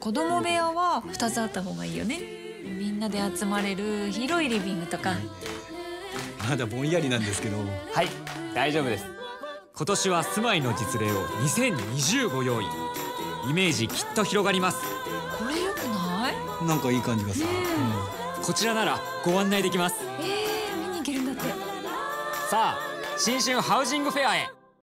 子供部屋は2つあった方がいいよね。みんなで集まれる広いリビングとか。まだぼんやりなんですけど。はい大丈夫です。今年は住まいの実例を2020ご用意。イメージきっと広がります。これよくない？なんかいい感じがさ、こちらならご案内できます。えー、見に行けるんだって。さあ新春ハウジングフェアへ。